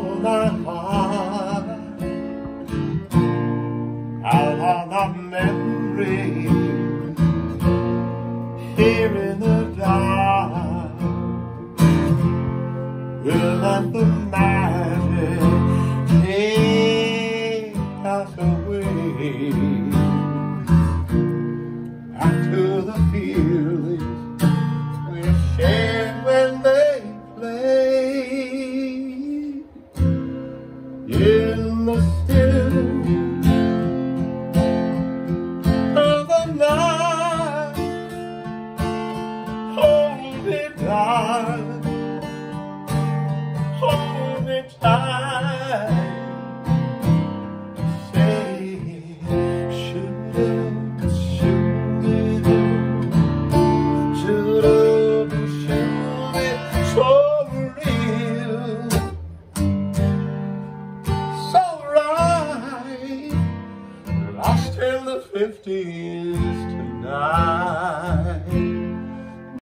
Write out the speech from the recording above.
from my heart out on a memory here in the dark. We'll let the magic take us away? Hold me tight. Say, should have, should have, should have, should have, so real, so right. Lost in the fifties tonight.